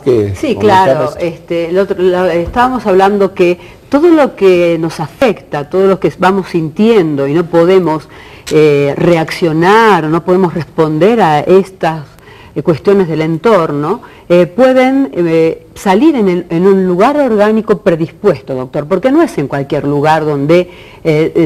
que... Sí, claro. Este, estábamos hablando que todo lo que nos afecta, todo lo que vamos sintiendo y no podemos eh, reaccionar, no podemos responder a estas eh, cuestiones del entorno, eh, pueden eh, salir en, un lugar orgánico predispuesto, doctor, porque no es en cualquier lugar donde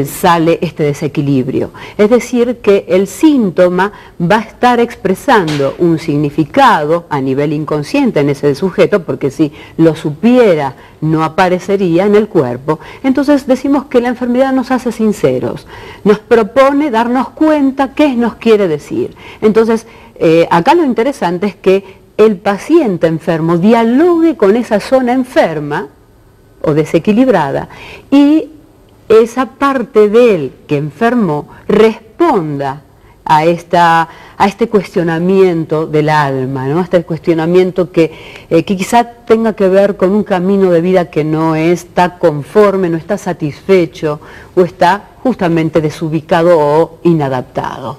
sale este desequilibrio. Es decir, que el síntoma va a estar expresando un significado a nivel inconsciente en ese sujeto, porque si lo supiera no aparecería en el cuerpo. Entonces decimos que la enfermedad nos hace sinceros, nos propone darnos cuenta qué nos quiere decir. Entonces, eh, acá lo interesante es que el paciente enfermo dialogue con esa zona enferma o desequilibrada y esa parte de él que enfermó responda a, esta, a este cuestionamiento del alma, ¿no? a este cuestionamiento que, eh, que quizá tenga que ver con un camino de vida que no está conforme, no está satisfecho o está justamente desubicado o inadaptado.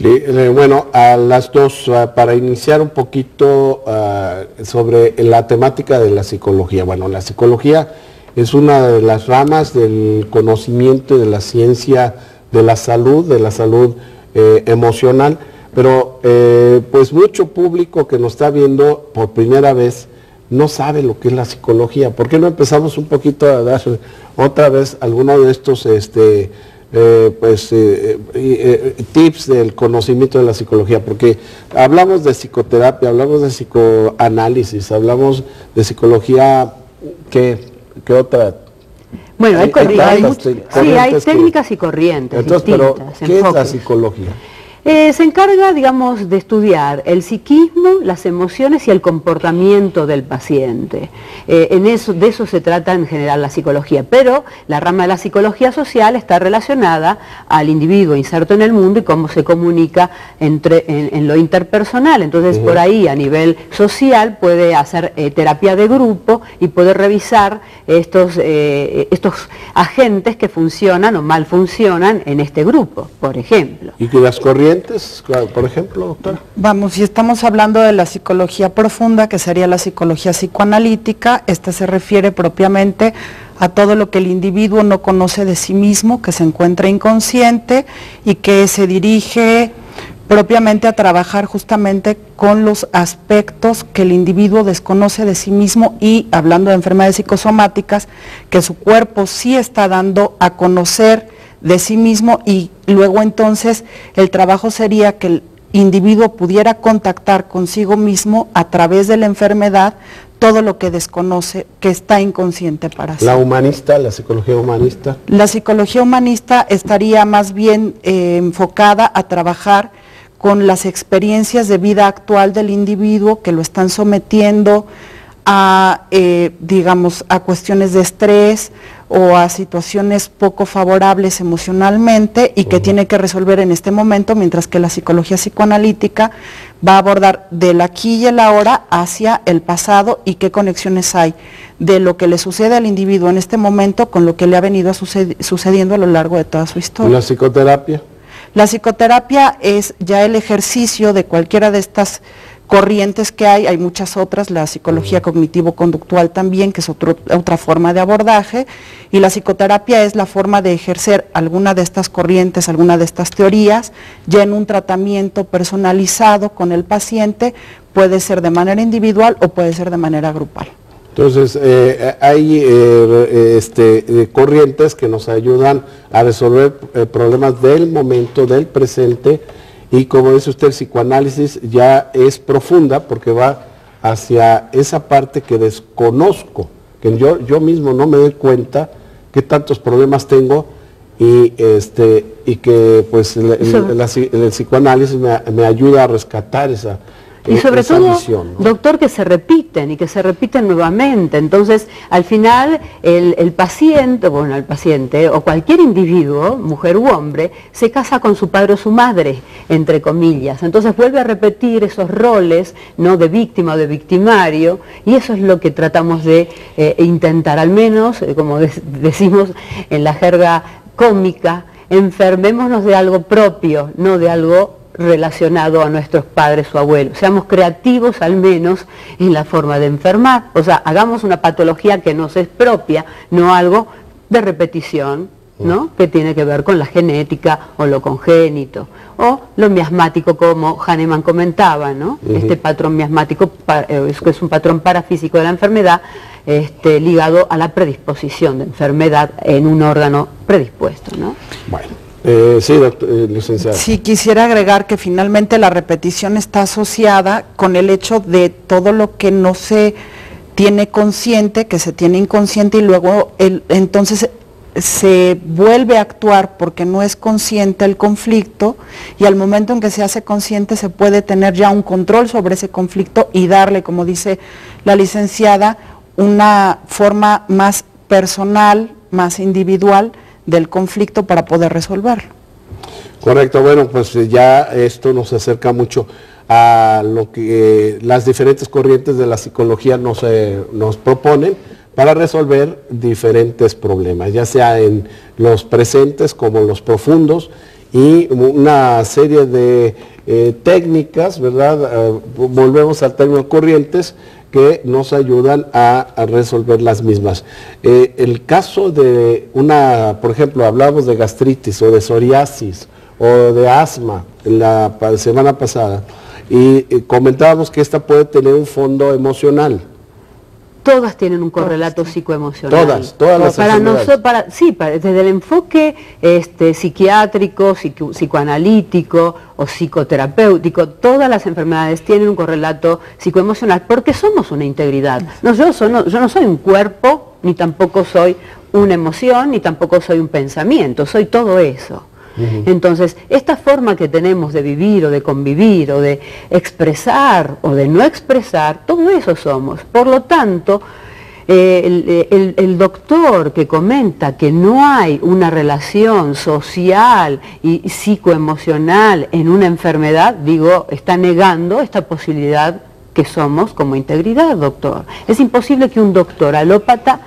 Bueno, a las dos, ah, para iniciar un poquito ah, sobre la temática de la psicología. Bueno, la psicología es una de las ramas del conocimiento de la ciencia de la salud, de la salud eh, emocional, pero eh, pues mucho público que nos está viendo por primera vez no sabe lo que es la psicología. ¿Por qué no empezamos un poquito a dar otra vez alguno de estos este, eh, pues, eh, eh, tips del conocimiento de la psicología, porque hablamos de psicoterapia, hablamos de psicoanálisis, hablamos de psicología, ¿qué, qué otra? Bueno, hay, sí, hay técnicas y corrientes. Entonces, pero, ¿qué es la psicología? Eh, se encarga, digamos, de estudiar el psiquismo, las emociones y el comportamiento del paciente. Eh, en eso, de eso se trata en general la psicología, pero la rama de la psicología social está relacionada al individuo inserto en el mundo y cómo se comunica entre, en, lo interpersonal. Entonces, por ahí, a nivel social, puede hacer eh, terapia de grupo y puede revisar estos, estos agentes que funcionan o mal funcionan en este grupo, por ejemplo. Y que las corrientes por ejemplo, doctora? Vamos, si estamos hablando de la psicología profunda, que sería la psicología psicoanalítica, esta se refiere propiamente a todo lo que el individuo no conoce de sí mismo, que se encuentra inconsciente y que se dirige propiamente a trabajar justamente con los aspectos que el individuo desconoce de sí mismo y hablando de enfermedades psicosomáticas, que su cuerpo sí está dando a conocer de sí mismo y luego entonces el trabajo sería que el individuo pudiera contactar consigo mismo a través de la enfermedad todo lo que desconoce, que está inconsciente para sí. ¿La humanista, la psicología humanista? La psicología humanista estaría más bien eh, enfocada a trabajar con las experiencias de vida actual del individuo que lo están sometiendo a, eh, digamos, a cuestiones de estrés, o a situaciones poco favorables emocionalmente y que tiene que resolver en este momento, mientras que la psicología psicoanalítica va a abordar del aquí y el ahora hacia el pasado y qué conexiones hay de lo que le sucede al individuo en este momento con lo que le ha venido sucediendo a lo largo de toda su historia. ¿Y la psicoterapia? La psicoterapia es ya el ejercicio de cualquiera de estas corrientes que hay, hay muchas otras, la psicología cognitivo-conductual también, que es otra forma de abordaje, y la psicoterapia es la forma de ejercer alguna de estas corrientes, alguna de estas teorías, ya en un tratamiento personalizado con el paciente, puede ser de manera individual o puede ser de manera grupal. Entonces, eh, hay eh, este, corrientes que nos ayudan a resolver eh, problemas del momento, del presente, y como dice usted, el psicoanálisis ya es profunda porque va hacia esa parte que desconozco, que yo, yo mismo no me doy cuenta qué tantos problemas tengo y, este, y que pues el, el, psicoanálisis me, me, ayuda a rescatar esa, y sobre todo, doctor, que se repiten y que se repiten nuevamente. Entonces, al final, el, paciente, bueno, el paciente o cualquier individuo, mujer u hombre, se casa con su padre o su madre, entre comillas. Entonces vuelve a repetir esos roles, ¿no? De víctima o de victimario, y eso es lo que tratamos de eh, intentar, al menos, eh, como decimos en la jerga cómica, enfermémonos de algo propio, no de algo relacionado a nuestros padres o abuelos. Seamos creativos al menos en la forma de enfermar. O sea, hagamos una patología que nos es propia, no algo de repetición, ¿no? que tiene que ver con la genética o lo congénito, o lo miasmático como Hahnemann comentaba, ¿no? este patrón miasmático eh, que es un patrón parafísico de la enfermedad este, ligado a la predisposición de enfermedad en un órgano predispuesto. ¿no? Bueno. Eh, sí, doctor, eh, licenciado. Sí, quisiera agregar que finalmente la repetición está asociada con el hecho de todo lo que no se tiene consciente, que se tiene inconsciente y luego el, entonces se vuelve a actuar porque no es consciente el conflicto y al momento en que se hace consciente se puede tener ya un control sobre ese conflicto y darle, como dice la licenciada, una forma más personal, más individual del conflicto para poder resolverlo. Correcto, bueno, pues ya esto nos acerca mucho a lo que eh, las diferentes corrientes de la psicología nos, eh, nos proponen para resolver diferentes problemas, ya sea en los presentes como los profundos y una serie de eh, técnicas, ¿verdad? Eh, volvemos al término corrientes que nos ayudan a, resolver las mismas. Eh, el caso de una, por ejemplo, hablamos de gastritis o de psoriasis o de asma la semana pasada y comentábamos que esta puede tener un fondo emocional todas tienen un correlato psicoemocional. Todas, todas las para nosotros, para, Sí, desde el enfoque este, psiquiátrico, psicoanalítico o psicoterapéutico, todas las enfermedades tienen un correlato psicoemocional porque somos una integridad. No, yo, yo no soy un cuerpo, ni tampoco soy una emoción, ni tampoco soy un pensamiento, soy todo eso. Entonces, esta forma que tenemos de vivir o de convivir o de expresar o de no expresar, todo eso somos. Por lo tanto, eh, el, el, doctor que comenta que no hay una relación social y psicoemocional en una enfermedad, digo, está negando esta posibilidad que somos como integridad, doctor. Es imposible que un doctor alópata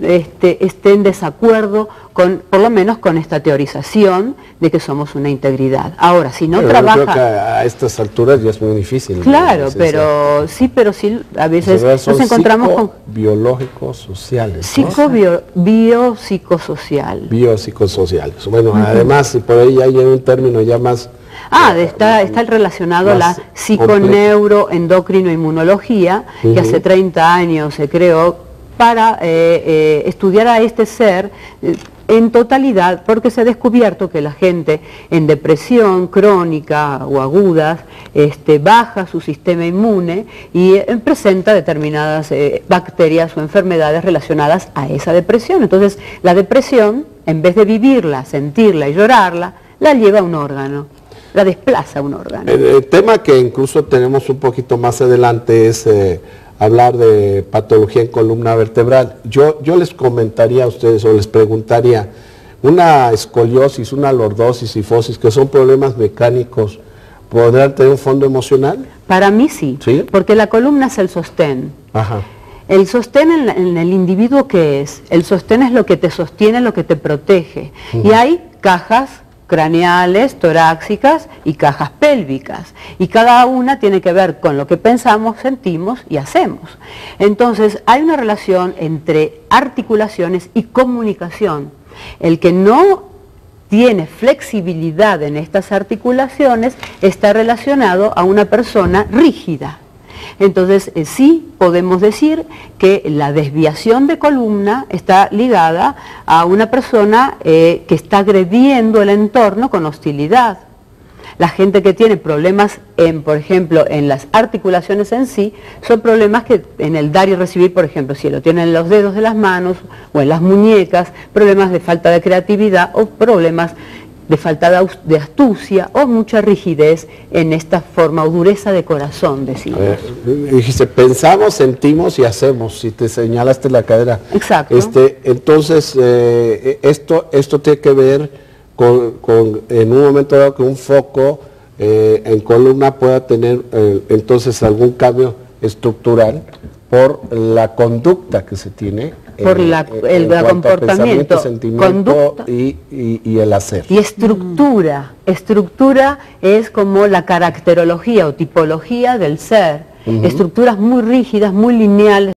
este, esté en desacuerdo con, por lo menos con esta teorización de que somos una integridad. Ahora, si no trabaja... Creo que a estas alturas ya es muy difícil. Claro, pero sí, pero sí, a veces nos encontramos con... biológicos sociales. Psico, bio, biopsicosocial. Biopsicosociales. Bueno, además, por ahí hay un término ya más Ah, está, está relacionado a la psiconeuroendocrinoinmunología, que hace 30 años se creó para eh, eh, estudiar a este ser eh, en totalidad, porque se ha descubierto que la gente en depresión crónica o agudas este, baja su sistema inmune y presenta determinadas bacterias o enfermedades relacionadas a esa depresión. Entonces, la depresión, en vez de vivirla, sentirla y llorarla, la lleva a un órgano la desplaza un órgano. El, tema que incluso tenemos un poquito más adelante es eh, hablar de patología en columna vertebral. Yo, yo les comentaría a ustedes o les preguntaría, una escoliosis, una lordosis, sifosis, que son problemas mecánicos, ¿podrán tener un fondo emocional? Para mí sí, porque la columna es el sostén. Ajá. El sostén en, el individuo que es, el sostén es lo que te sostiene, lo que te protege. Y hay cajas craneales, torácicas y cajas pélvicas. Y cada una tiene que ver con lo que pensamos, sentimos y hacemos. Entonces hay una relación entre articulaciones y comunicación. El que no tiene flexibilidad en estas articulaciones está relacionado a una persona rígida. Entonces, eh, sí podemos decir que la desviación de columna está ligada a una persona eh, que está agrediendo el entorno con hostilidad. La gente que tiene problemas, en, por ejemplo, en las articulaciones en sí, son problemas que en el dar y recibir, por ejemplo, si lo tienen en los dedos de las manos o en las muñecas, problemas de falta de creatividad o problemas de falta de astucia o mucha rigidez en esta forma o dureza de corazón, decimos. dijiste, pensamos, sentimos y hacemos, si te señalaste la cadera. Exacto. Este, entonces, eh, esto, esto tiene que ver con, en un momento dado que un foco eh, en columna pueda tener eh, entonces algún cambio estructural por la conducta que se tiene por la, el, comportamiento, conducta y, y, el hacer. Y estructura. Estructura es como la caracterología o tipología del ser. Estructuras muy rígidas, muy lineales.